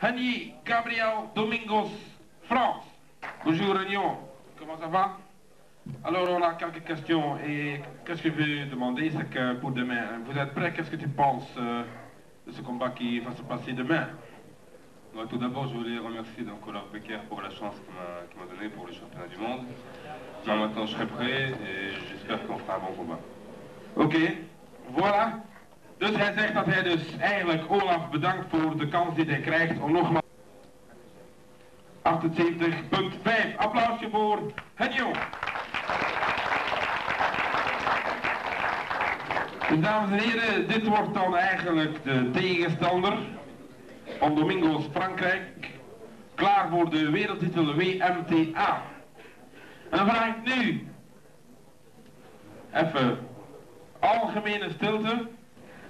Henny Gabriel Domingos France. Bonjour Réunion, comment ça va? Alors on a quelques questions et qu'est-ce que je vais demander c'est que pour demain, vous êtes prêts? Qu'est-ce que tu penses euh, de ce combat qui va se passer demain? Tout d'abord, je voulais remercier donc Olaf Becker pour la chance qu'il m'a donnée pour le championnat du monde. Maintenant, je serai prêt et j'espère qu'on fera un bon combat. Oké, voilà. Dus hij zegt dat hij dus eigenlijk Olaf bedankt voor de kans die hij krijgt om nogmaals 78.5. Applausje voor het jong. Dus dames en heren, dit wordt dan eigenlijk de tegenstander van Domingos Frankrijk. Klaar voor de wereldtitel WMTA. En dan vraag ik nu even algemene stilte.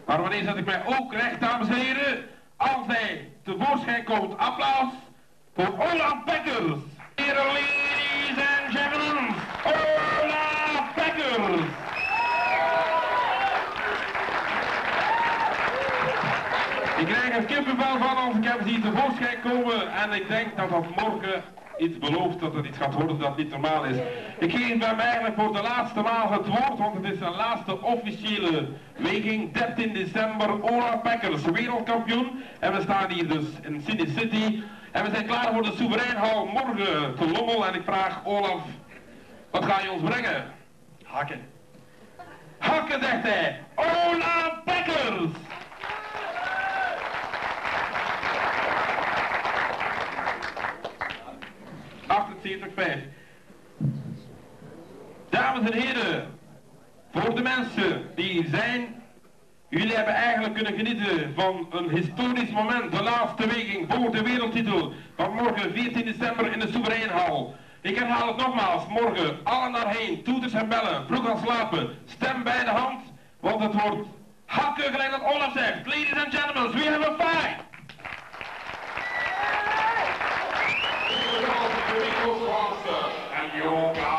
Maar wanneer zet ik mij ook recht, dames en heren? Als hij tevoorschijn komt, applaus voor Olaf Bekkers. Ladies and gentlemen, Olaf Bekkers. Ik krijg er kippenvel van als ik hem zie tevoorschijn komen en ik denk dat dat morgen iets beloofd dat het iets gaat worden dat niet normaal is. Ik geef hem eigenlijk voor de laatste maal het woord, want het is zijn laatste officiële weging. 13 december, Ola Packers, wereldkampioen. En we staan hier dus in City City. En we zijn klaar voor de Soevereinhal morgen te Lommel. En ik vraag Olaf, wat ga je ons brengen? Hakken. Hakken, zegt hij. Olaf Packers! 545. Dames en heren, voor de mensen die zijn, jullie hebben eigenlijk kunnen genieten van een historisch moment, de laatste weging voor de wereldtitel van morgen 14 december in de Soevereinhal. Ik herhaal het nogmaals, morgen allen daarheen, toeters en bellen, vroeg aan slapen, stem bij de hand, want het wordt hakken gelijk dat Olaf zegt. Ladies and gentlemen, we have a fight! En jong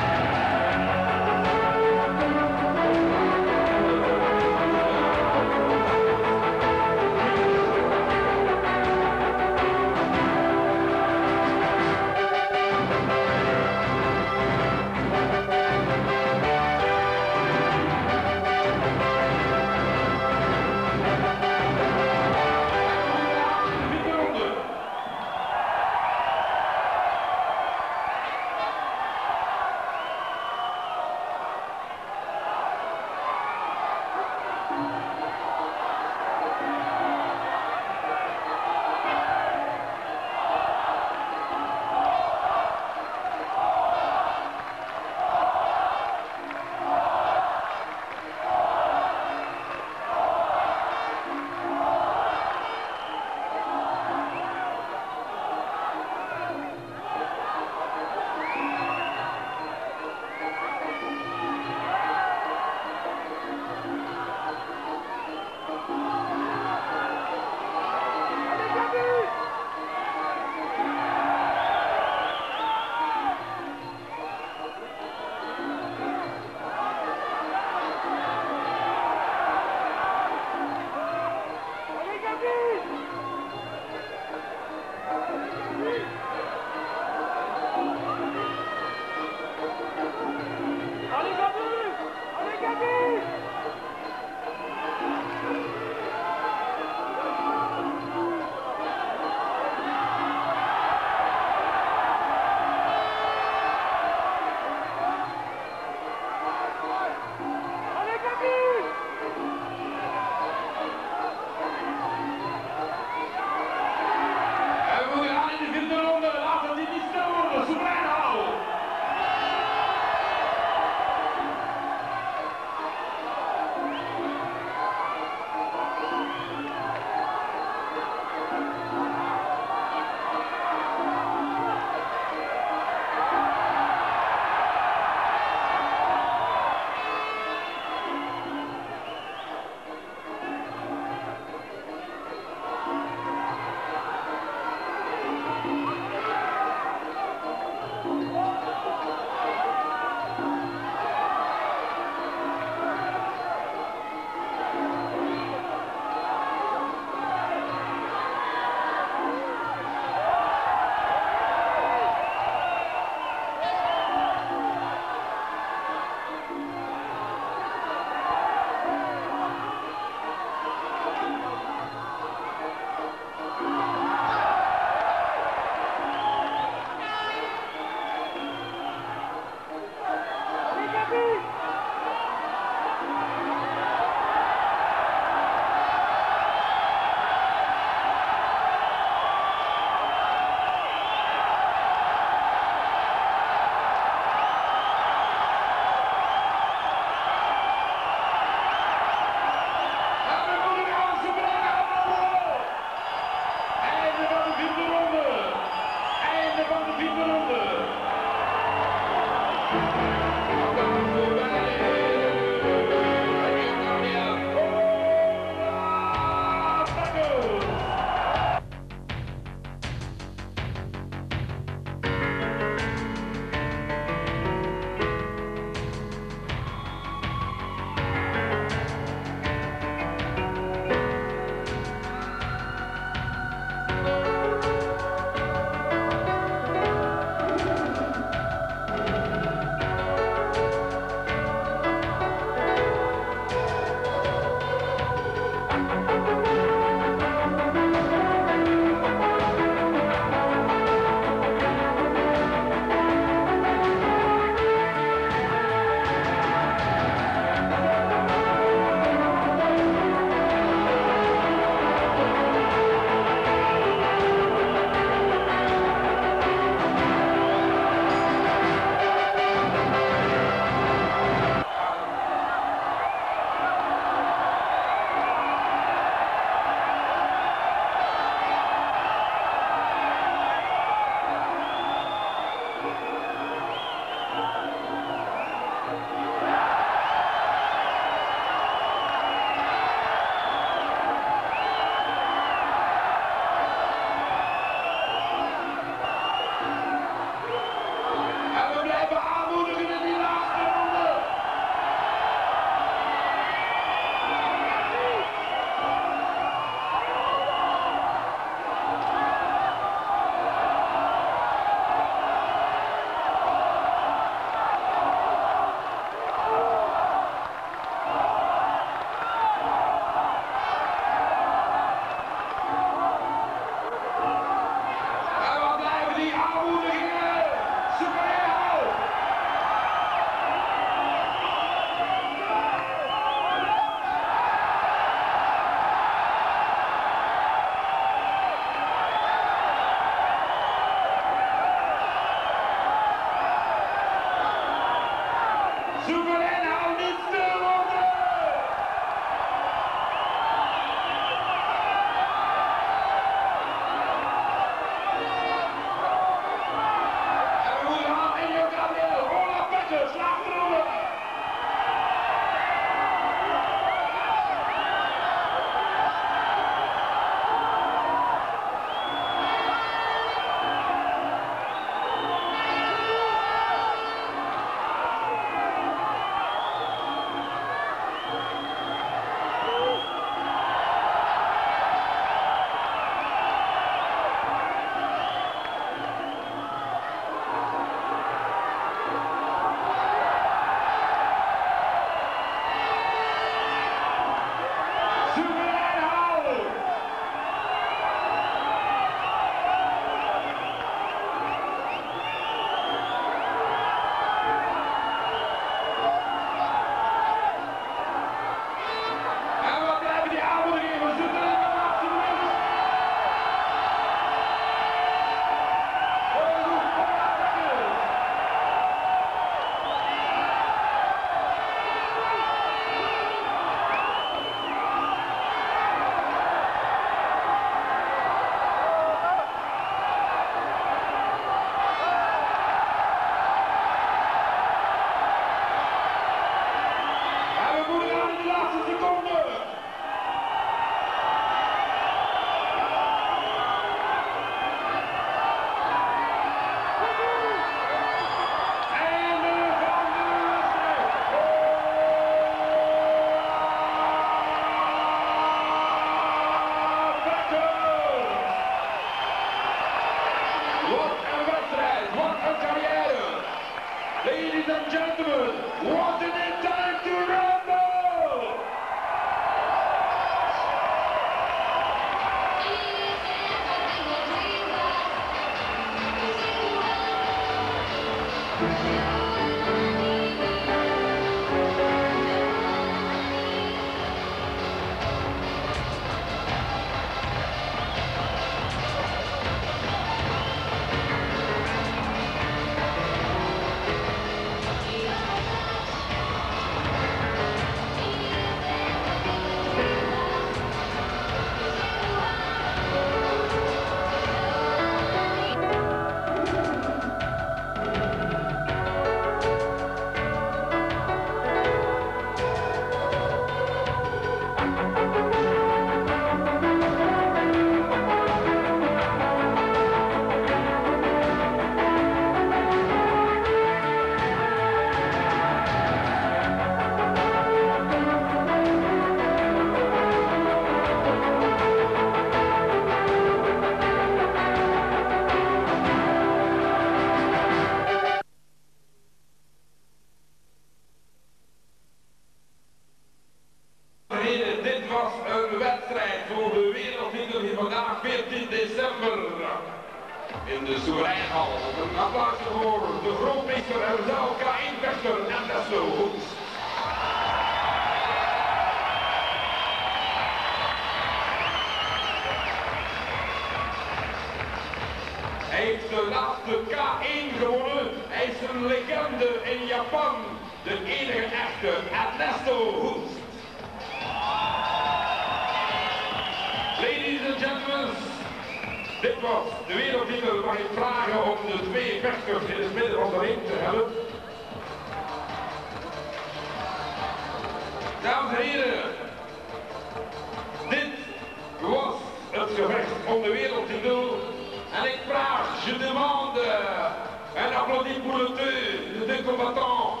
combattants.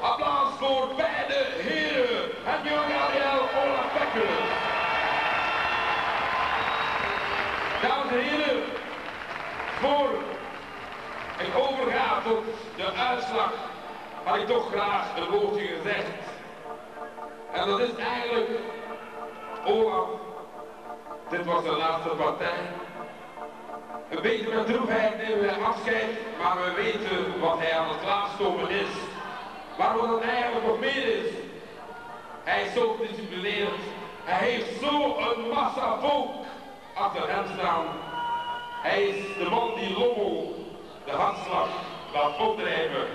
Applaus voor beide heren en Jong Ariel Olaf Bekkers. Dames en heren, voor ik overga tot de uitslag, had ik toch graag een woordje gezegd. En dat is eigenlijk, Olaf, dit was de laatste partij. Een beetje met droefheid nemen wij afscheid, maar we weten wat hij aan het klaarstomen is. Maar wat het eigenlijk nog meer is, hij is zo gedisciplineerd, hij heeft zo een massa volk achter hem staan. Hij is de man die Lommel de handslag laat opdrijven.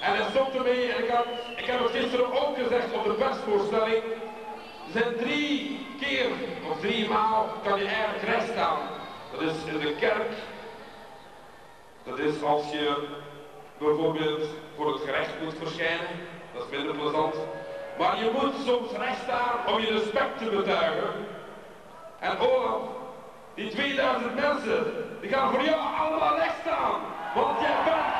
En hij stopt ermee, en ik, had, ik heb het gisteren ook gezegd op de persvoorstelling. Er zijn drie keer of drie maal kan je eigenlijk recht staan. Dat is in de kerk. Dat is als je bijvoorbeeld voor het gerecht moet verschijnen. Dat is minder plezant. Maar je moet soms recht staan om je respect te betuigen. En Olaf, die 2000 mensen, die gaan voor jou allemaal recht staan. Want jij bent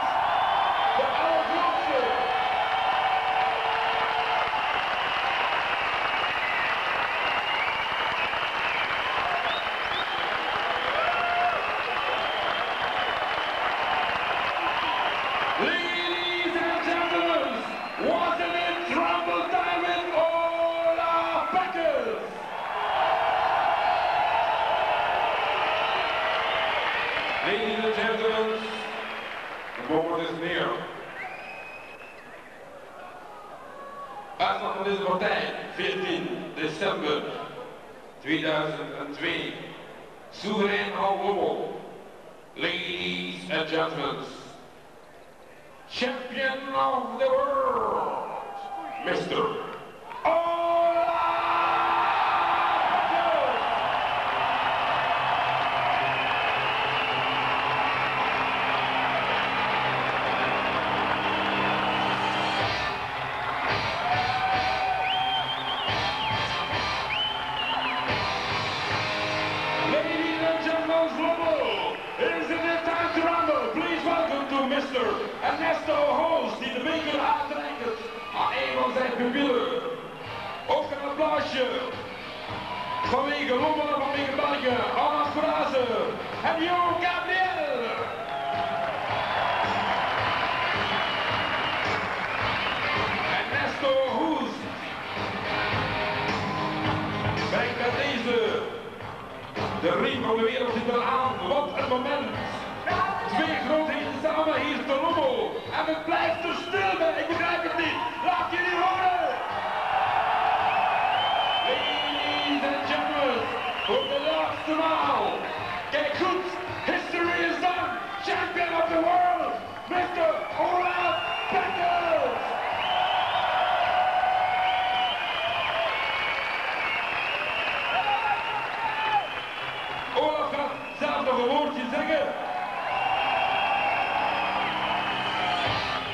een woordje zeggen.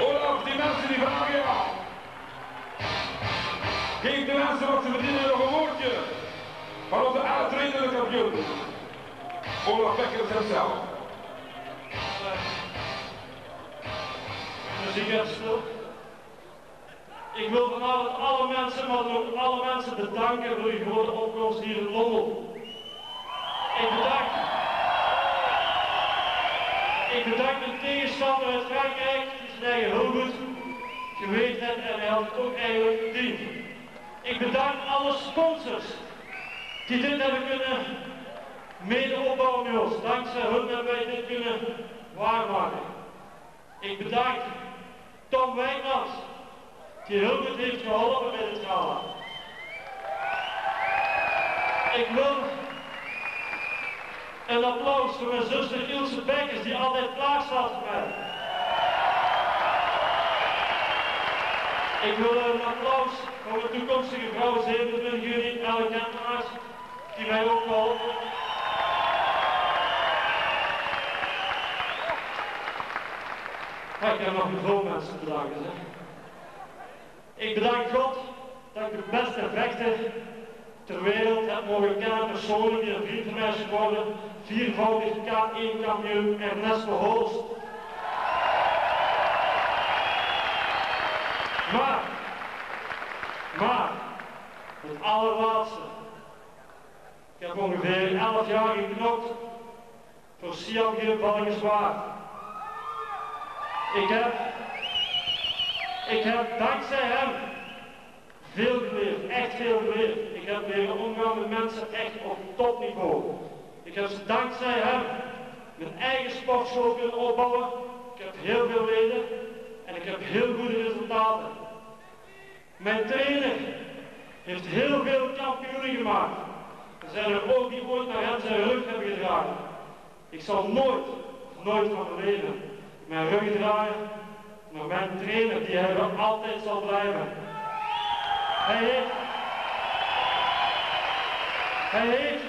Olaf, die mensen die vragen je af. Geef de mensen wat ze verdienen nog een woordje. Van onze uitredende kampioen. Olaf even stil. Ik wil vanavond alle mensen, maar ook alle mensen bedanken voor uw grote opkomst hier in Lommel. Ik bedank. Ik bedank mijn tegenstander uit Frankrijk, die zijn eigen heel goed geweest en hij had het ook eigenlijk verdiend. Ik bedank alle sponsors die dit hebben kunnen mede opbouwen ons. Dankzij hun hebben wij dit kunnen waarmaken. Ik bedank Tom Wijnmans, die heel goed heeft geholpen met het gala. Ik wil een applaus voor mijn zuster Ilse Bekkers, die altijd klaar staat voor mij. Ik wil een applaus voor mijn toekomstige vrouw 27 juni, Elle Kentelaars, die mij ook heeft. Ja, ik heb nog veel mensen bedanken. Ik bedank God dat ik de beste vechter ter wereld heb mogen kennen, persoonlijk, die een vriend van mij geworden, viervoudig K1 kampioen Ernesto Holst. Maar, maar, het allerlaatste. Ik heb ongeveer 11 jaar geknokt voor Siam Valkenswaard. Ik heb, ik heb dankzij hem veel geleerd, echt veel geleerd. Ik heb leren omgaan met mensen echt op topniveau. Heb dankzij hem mijn eigen sportschool kunnen opbouwen. Ik heb heel veel leden en ik heb heel goede resultaten. Mijn trainer heeft heel veel kampioenen gemaakt. Er zijn er ook die ooit naar hem zijn rug hebben gedragen. Ik zal nooit, nooit van mijn leven mijn rug draaien, maar mijn trainer die hij er altijd zal blijven. Hij heeft, hij heeft,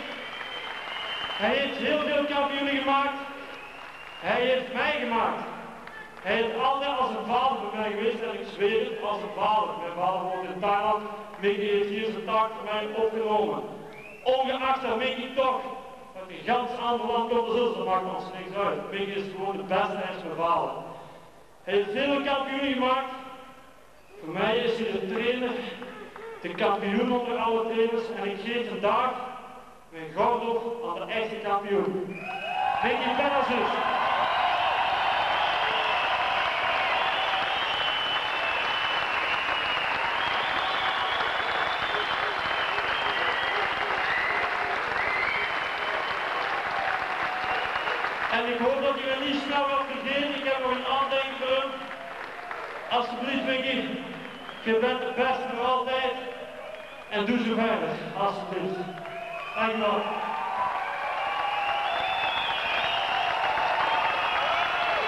hij heeft heel veel kampioenen gemaakt. Hij heeft mij gemaakt. Hij heeft altijd als een vader voor mij geweest en ik zweer het als een vader. Mijn vader woont in Thailand. Mickey heeft hier zijn taak voor mij opgenomen. Ongeacht dat Mickey toch uit een ganz ander land komt als dat maakt ons niks uit. Mickey is gewoon de beste en is mijn vader. Hij heeft veel kampioenen gemaakt. Voor mij is hij de trainer, de kampioen onder alle trainers en ik geef vandaag mijn gordel aan de echte kampioen. Mickey Pegasus. En ik hoop dat u me niet snel gaat vergeten. Ik heb nog een aandenken. Alsjeblieft, Mickey. Je bent de beste voor altijd. En doe zo verder, alsjeblieft. Dank.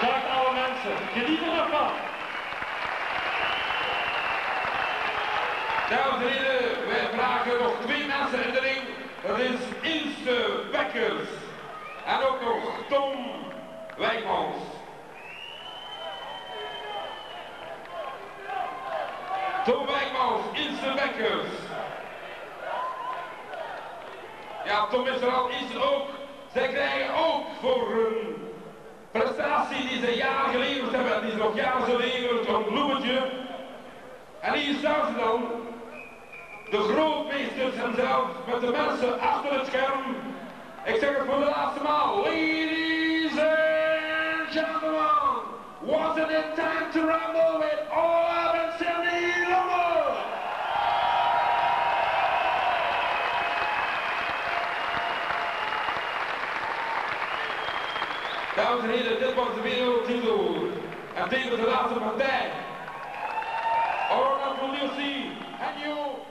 Dag alle mensen. Geniet er nog van. Wij vragen nog twee mensen in de ring. Dat is Inste Bekkers. En ook nog Tom Wijkmans. Tom Wijkmans, Inste Bekkers. Ja, Tom al, is er ook. Zij krijgen ook voor hun prestatie die ze jaren geleverd hebben, en die ze nog jaren leveren, een bloemetje. En hier staan ze dan, de grootmeesters hemzelf, met de mensen achter het scherm. Ik zeg het voor de laatste maal. Ladies and gentlemen, wasn't it time to rumble with Olaf and Cindy Dames en heren, dit was de wereldtitel En tevens de laatste partij. Orlando Liosi en Gabriel.